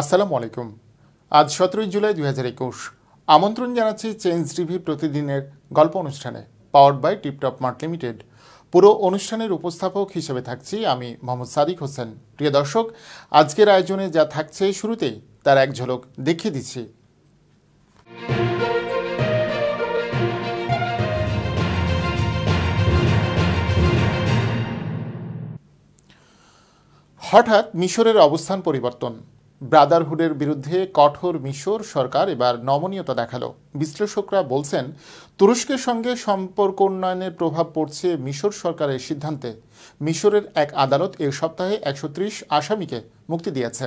আসসালামু আলাইকুম। আজ সতেরোই জুলাই দুই হাজার একুশ। আমন্ত্রণ জানাচ্ছি চেঞ্জ টিভি প্রতিদিনের গল্প অনুষ্ঠানে powered by Tiptop Mart Limited পুরো অনুষ্ঠানের উপস্থাপক হিসেবে থাকছি আমি মোহাম্মদ সাদিক হোসেন। প্রিয় দর্শক, আজকের আয়োজনে যা থাকছে শুরুতেই তার এক ঝলক দেখিয়ে দিচ্ছি। হঠাৎ মিশরের অবস্থান পরিবর্তন। ব্রাদারহুডের বিরুদ্ধে কঠোর মিশর সরকার এবার নমনীয়তা দেখাল। বিশ্লেষকরা বলছেন, তুরস্কের সঙ্গে সম্পর্ক উন্নয়নের প্রভাব পড়ছে মিশর সরকারের সিদ্ধান্তে। মিশরের এক আদালত এ সপ্তাহে একশো ত্রিশ আসামিকে মুক্তি দিয়েছে।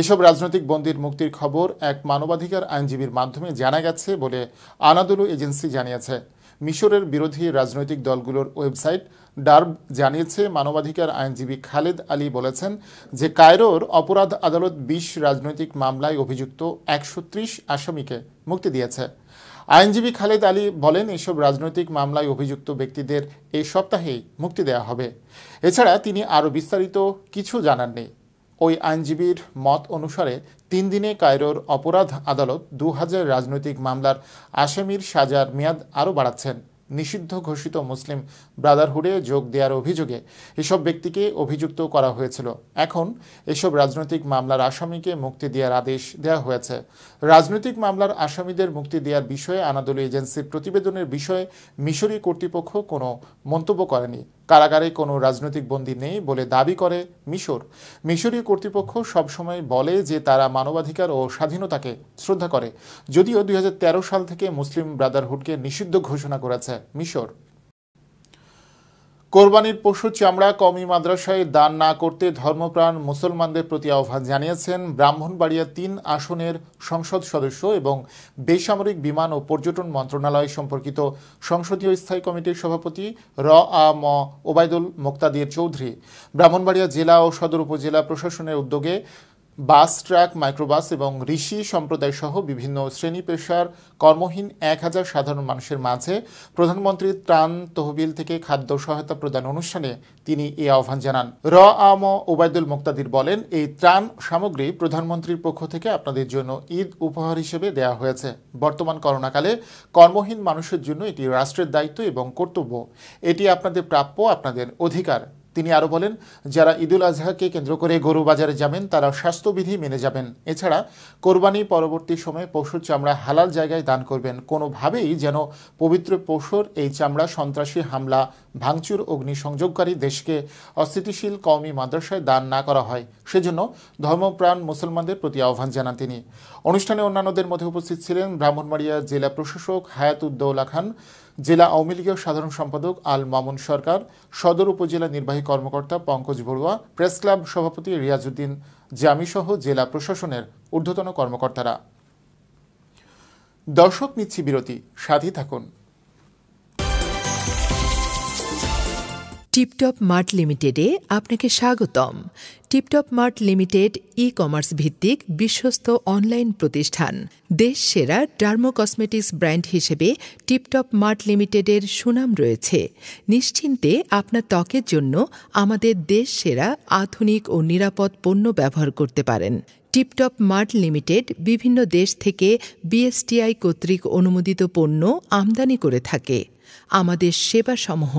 এসব রাজনৈতিক বন্দির মুক্তির খবর এক মানবাধিকার আইনজীবীর মাধ্যমে জানা গেছে বলে আনাদুলু এজেন্সি জানিয়েছে। মিশরের বিরোধী রাজনৈতিক দলগুলোর ওয়েবসাইট ডার্ব জানিয়েছে মানবাধিকার আইনজীবী খালেদ আলী বলেছেন যে কায়রোর অপরাধ আদালত বিশ রাজনৈতিক মামলায় অভিযুক্ত একশো ত্রিশ আসামিকে মুক্তি দিয়েছে। আইনজীবী খালেদ আলী বলেন, এসব রাজনৈতিক মামলায় অভিযুক্ত ব্যক্তিদের এই সপ্তাহেই মুক্তি দেওয়া হবে। এছাড়া তিনি আরও বিস্তারিত কিছু জানাননি। ওই আইনজীবীর মত অনুসারে তিন দিনে কায়রোর অপরাধ আদালত দু হাজার রাজনৈতিক মামলার আসামির সাজার মেয়াদ আরও বাড়াচ্ছেন। নিষিদ্ধ ঘোষিত মুসলিম ব্রাদারহুডে যোগ দেওয়ার অভিযোগে এসব ব্যক্তিকে অভিযুক্ত করা হয়েছিল। এখন এসব রাজনৈতিক মামলার আসামিকে মুক্তি দেওয়ার আদেশ দেওয়া হয়েছে। রাজনৈতিক মামলার আসামিদের মুক্তি দেওয়ার বিষয়ে আনাদুল এজেন্সির প্রতিবেদনের বিষয়ে মিশরীয় কর্তৃপক্ষ কোনো মন্তব্য করেনি। কারাগারে কোনো রাজনৈতিক বন্দী নেই বলে দাবি করে মিশর। মিশরীয় কর্তৃপক্ষ সবসময় বলে যে তারা মানবাধিকার ও স্বাধীনতাকে শ্রদ্ধা করে। যদিও দুই হাজার তেরো সাল থেকে মুসলিম ব্রাদারহুডকে নিষিদ্ধ ঘোষণা করেছে মিশর। কোরবানির পশু চামড়া কমি মাদ্রাসায় দান না করতে ধর্মপ্রাণ মুসলমানদের প্রতি আহ্বান জানিয়েছেন ব্রাহ্মণবাড়িয়া তিন আসনের সংসদ সদস্য এবং বেসামরিক বিমান ও পর্যটন মন্ত্রণালয় সম্পর্কিত সংসদীয় স্থায়ী কমিটির সভাপতি র আ ম ওবায়দুল মোক্তাদির চৌধুরী। ব্রাহ্মণবাড়িয়া জেলা ও সদর উপজেলা প্রশাসনের উদ্যোগে বাস, ট্রাক, মাইক্রোবাস এবং ঋষি সম্প্রদায় সহ বিভিন্ন শ্রেণি পেশার কর্মহীন এক হাজার সাধারণ মানুষের মাঝে প্রধানমন্ত্রীর ত্রাণ তহবিল থেকে খাদ্য সহায়তা প্রদান অনুষ্ঠানে তিনি এই আহ্বান জানান। র আম ওবায়দুল মুক্তাদির বলেন, এই ত্রাণ সামগ্রী প্রধানমন্ত্রীর পক্ষ থেকে আপনাদের জন্য ঈদ উপহার হিসেবে দেওয়া হয়েছে। বর্তমান করোনাকালে কর্মহীন মানুষের জন্য এটি রাষ্ট্রের দায়িত্ব এবং কর্তব্য। এটি আপনাদের প্রাপ্য, আপনাদের অধিকার। তিনি আরও বলেন, যারা ঈদুল আজহাকে কেন্দ্র করে গরু বাজারে যাবেন, তারা স্বাস্থ্যবিধি মেনে যাবেন। এছাড়া কোরবানি পরবর্তী সময়ে পশুর চামড়া হালাল জায়গায় দান করবেন। কোনোভাবেই যেন পবিত্র পশুর এই চামড়া সন্ত্রাসী হামলা, ভাঙচুর, অগ্নিসংযোগকারী দেশকে অস্থিতিশীল কওমি মাদ্রাসায় দান না করা হয়। সেজন্য ধর্মপ্রাণ মুসলমানদের প্রতি আহ্বান জানান তিনি। অনুষ্ঠানে অন্যান্যদের মধ্যে উপস্থিত ছিলেন ব্রাহ্মণবাড়িয়া জেলা প্রশাসক হায়াতুদ্দৌলা খান জেলা আওয়ামী লীগের সাধারণ সম্পাদক আল মামুন সরকার, সদর উপজেলা নির্বাহী কর্মকর্তা পঙ্কজ বড়ুয়া, প্রেস ক্লাব সভাপতি রিয়াজউদ্দিন জামিসহ জেলা প্রশাসনের ঊর্ধ্বতন কর্মকর্তারা। দর্শক নিচ্ছি বিরতি সাথী থাকুন। টিপটপ মার্ট লিমিটেডে আপনাকে স্বাগতম। Tiptop Mart limited e commerce ভিত্তিক বিশ্বস্ত অনলাইন প্রতিষ্ঠান। দেশ সেরা ডার্মো কসমেটিক্স ব্র্যান্ড হিসেবে টিপটপ মার্ট লিমিটেডের সুনাম রয়েছে। নিশ্চিন্তে আপনার ত্বকের জন্য আমাদের দেশ সেরা আধুনিক ও নিরাপদ পণ্য ব্যবহার করতে পারেন। টিপটপ মার্ট লিমিটেড বিভিন্ন দেশ থেকে বিএসটিআই কর্তৃক অনুমোদিত পণ্য আমদানি করে থাকে। আমাদের সেবাসমূহ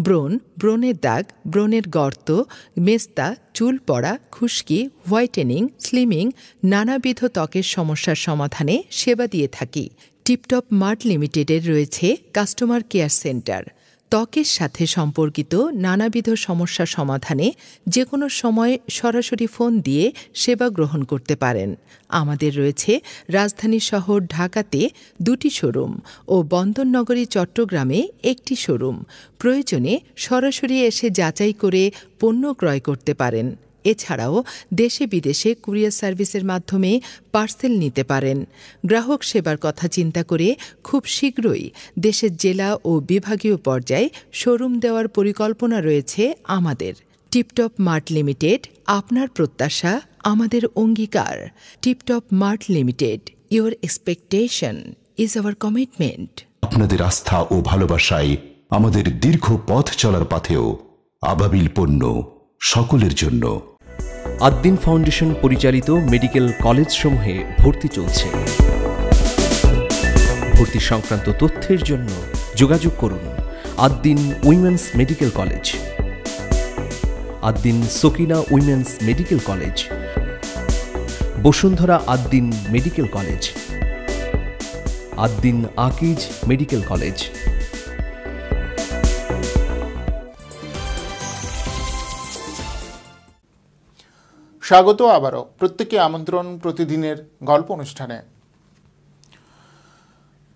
ব্রণ, ব্রণের দাগ, ব্রণের গর্ত, মেস্তা, চুল পড়া, খুশকি, হোয়াইটেনিং, স্লিমিং, নানাবিধ ত্বকের সমস্যার সমাধানে সেবা দিয়ে থাকি। টিপটপ মার্ট লিমিটেডের রয়েছে কাস্টমার কেয়ার সেন্টার। ত্বকের সাথে সম্পর্কিত নানাবিধ সমস্যা সমাধানে যে কোনো সময় সরাসরি ফোন দিয়ে সেবা গ্রহণ করতে পারেন। আমাদের রয়েছে রাজধানী শহর ঢাকাতে দুটি শোরুম ও বন্দরনগরী চট্টগ্রামে একটি শোরুম। প্রয়োজনে সরাসরি এসে যাচাই করে পণ্য ক্রয় করতে পারেন। এছাড়াও দেশে বিদেশে কুরিয়ার সার্ভিসের মাধ্যমে পার্সেল নিতে পারেন। গ্রাহক সেবার কথা চিন্তা করে খুব শীঘ্রই দেশের জেলা ও বিভাগীয় পর্যায়ে শোরুম দেওয়ার পরিকল্পনা রয়েছে আমাদের। টিপটপ মার্ট লিমিটেড, আপনার প্রত্যাশা, আমাদের অঙ্গীকার। Tiptop Mart Limited, your expectation is our commitment. আপনাদের আস্থা ও ভালোবাসায় আমাদের দীর্ঘ পথ চলার পথেও আবাবিল পণ্য সকলের জন্য। আদ্দিন ফাউন্ডেশন পরিচালিত মেডিকেল কলেজসমূহে ভর্তি চলছে। ভর্তি সংক্রান্ত তথ্যের জন্য যোগাযোগ করুন Ad-din women's medical college. Ad-din Sakina women's medical college. Bashundhara Ad-din medical college. Ad-din Akij medical college. স্বাগত আবারও প্রত্যেকে আমন্ত্রণ প্রতিদিনের গল্প অনুষ্ঠানে।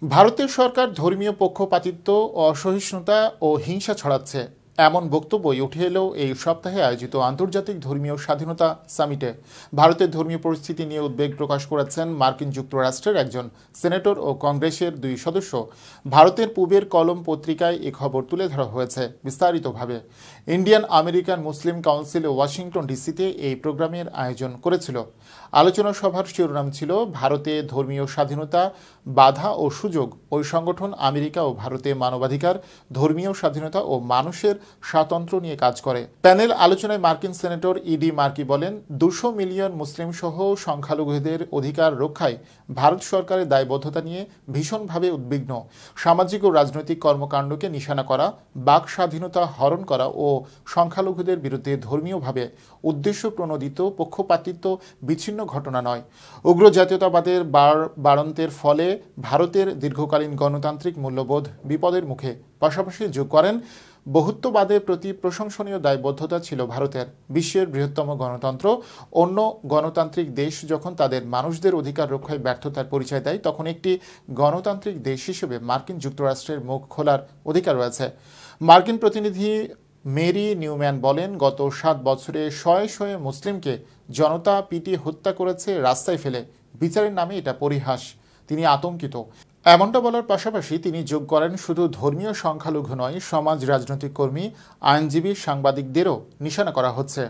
ভারতের সরকার ধর্মীয় পক্ষপাতিত্ব, অসহিষ্ণুতা ও হিংসা ছড়াচ্ছে। এমন বক্তব্যই উঠে এলো এই সপ্তাহে আয়োজিত আন্তর্জাতিক ধর্মীয় স্বাধীনতা সামিটে। ভারতের ধর্মীয় পরিস্থিতি নিয়ে উদ্বেগ প্রকাশ করেছেন মার্কিন যুক্তরাষ্ট্রের একজন সেনেটর ও কংগ্রেসের দুই সদস্য। ভারতের পূবের কলম পত্রিকায় এ খবর তুলে ধরা হয়েছে বিস্তারিতভাবে। Indian American Muslim council Washington ডিসিতে এই প্রোগ্রামের আয়োজন করেছিল। আলোচনা সভার শিরোনাম ছিল, ভারতে ধর্মীয় স্বাধীনতা, বাধা ও সুযোগ। ওই সংগঠন আমেরিকা ও ভারতে মানবাধিকার, ধর্মীয় স্বাধীনতা ও মানুষের স্বাতন্ত্র্য নিয়ে কাজ করে। প্যানেল আলোচনায় মার্কিন সেনেটর ইডি মার্কি বলেন, দুশো মিলিয়ন মুসলিম সহ সংখ্যালঘুদের অধিকার রক্ষায় ভারত সরকারের দায়বদ্ধতা নিয়ে ভীষণভাবে উদ্বিগ্ন। সামাজিক ও রাজনৈতিক কর্মকাণ্ডকে নিশানা করা, বাক স্বাধীনতা হরণ করা ও সংখ্যালঘুদের বিরুদ্ধে ধর্মীয়ভাবে উদ্দেশ্য প্রণোদিত পক্ষপাতিত্ব বিচ্ছিন্ন ঘটনা নয়। উগ্র জাতীয়তাবাদের বাড়ন্তের ফলে ভারতের দীর্ঘকালীন গণতান্ত্রিক মূল্যবোধ বিপদের মুখে। পাশাপাশি যোগ করেন বহুত্ববাদের প্রতি প্রশংসনীয় দায়বদ্ধতা ছিল ভারতের। বিশ্বের বৃহত্তম গণতন্ত্র। অন্য গণতান্ত্রিক দেশ যখন তাদের মানুষদের অধিকার রক্ষায় ব্যর্থতার পরিচয় দেয়, তখন একটি গণতান্ত্রিক দেশ হিসেবে মার্কিন যুক্তরাষ্ট্রের মুখ খোলার অধিকার রয়েছে। মার্কিন প্রতিনিধি মেরি নিউম্যান বলেন, গত সাত বছরে শয়ে শয়ে মুসলিমকে জনতা পিটি হত্যা করেছে, রাস্তায় ফেলে। বিচারের নামে এটা পরিহাস। তিনি আতঙ্কিত। এমনটা বলার পাশাপাশি তিনি যোগ করেন শুধু ধর্মীয় সংখ্যালঘু নয়, সমাজ রাজনৈতিক কর্মী, আইনজীবী, সাংবাদিকদেরও নিশানা করা হচ্ছে।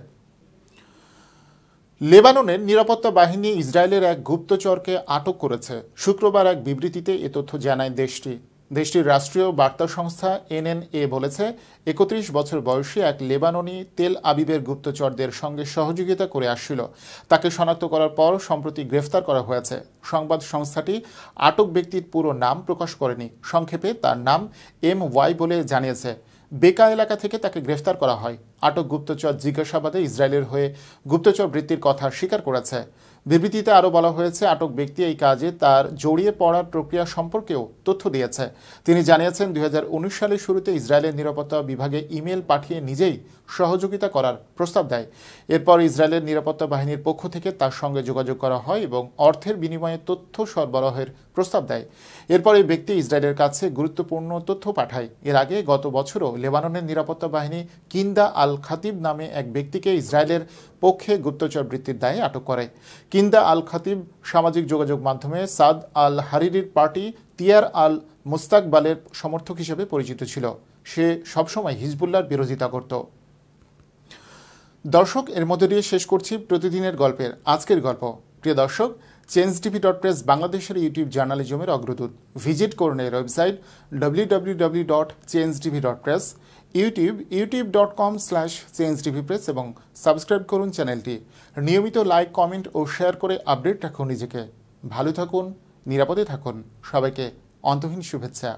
লেবাননের নিরাপত্তা বাহিনী ইসরায়েলের এক গুপ্তচরকে আটক করেছে। শুক্রবার এক বিবৃতিতে এ তথ্য জানায় দেশটি। দেশটির রাষ্ট্রীয় বার্তা সংস্থা এনএনএ বলেছে, একত্রিশ বছর বয়সী এক লেবাননি তেল আবিবের গুপ্তচরদের সঙ্গে সহযোগিতা করে আসছিল। তাকে শনাক্ত করার পর সম্প্রতি গ্রেফতার করা হয়েছে। সংবাদ সংস্থাটি আটক ব্যক্তির পুরো নাম প্রকাশ করেনি। সংক্ষেপে, তার নাম এম ওয়াই বলে জানিয়েছে। বেকা এলাকা থেকে তাকে গ্রেফতার করা হয়। আটক গুপ্তচর জিজ্ঞাসাবাদে ইসরায়েলের হয়ে গুপ্তচর বৃত্তির কথা স্বীকার করেছে। বিবৃতিতে আরও বলা হয়েছে, আটক ব্যক্তি এই কাজে তার জড়িয়ে পড়ার প্রক্রিয়া সম্পর্কেও তথ্য দিয়েছে। তিনি জানিয়েছেন, দুই হাজার উনিশ সালের শুরুতে ইসরায়েলের নিরাপত্তা বিভাগে ইমেল পাঠিয়ে নিজেই সহযোগিতা করার প্রস্তাব দেয়। এরপর ইসরায়েলের নিরাপত্তা বাহিনীর পক্ষ থেকে তার সঙ্গে যোগাযোগ করা হয় এবং অর্থের বিনিময়ে তথ্য সরবরাহের প্রস্তাব দেয়। এরপর ব্যক্তি ইসরায়েলের কাছে গুরুত্বপূর্ণ তথ্য পাঠায়। এর আগে গত বছরও লেবাননের নিরাপত্তা বাহিনী কিন্দা আল খাতিব নামে এক ব্যক্তিকে ইসরায়েলের পক্ষে গুপ্তচর বৃত্তির দায়ে আটক করে। কিন্দা আল খাতিব সামাজিক যোগাযোগ মাধ্যমে সাদ আল হারিরির পার্টি তিয়ার আল মুস্তাকবালের সমর্থক হিসেবে পরিচিত ছিল। সে সবসময় হিজবুল্লার বিরোধিতা করত। দর্শক, এর মধ্যে দিয়ে শেষ করছি প্রতিদিনের গল্পের আজকের গল্প। প্রিয় দর্শক চেঞ্জ টিভি ডট প্রেস, বাংলাদেশের ইউটিউব জার্নালিজমের অগ্রদূত। ভিজিট করুন এর website W W W dot change TV dot press YouTube YouTube dot com slash change TV press এবং সাবস্ক্রাইব করুন চ্যানেলটি। নিয়মিত লাইক, কমেন্ট ও শেয়ার করে আপডেট রাখুন নিজেকে। ভালো থাকুন, নিরাপদে থাকুন। সবাইকে অন্তহীন শুভেচ্ছা।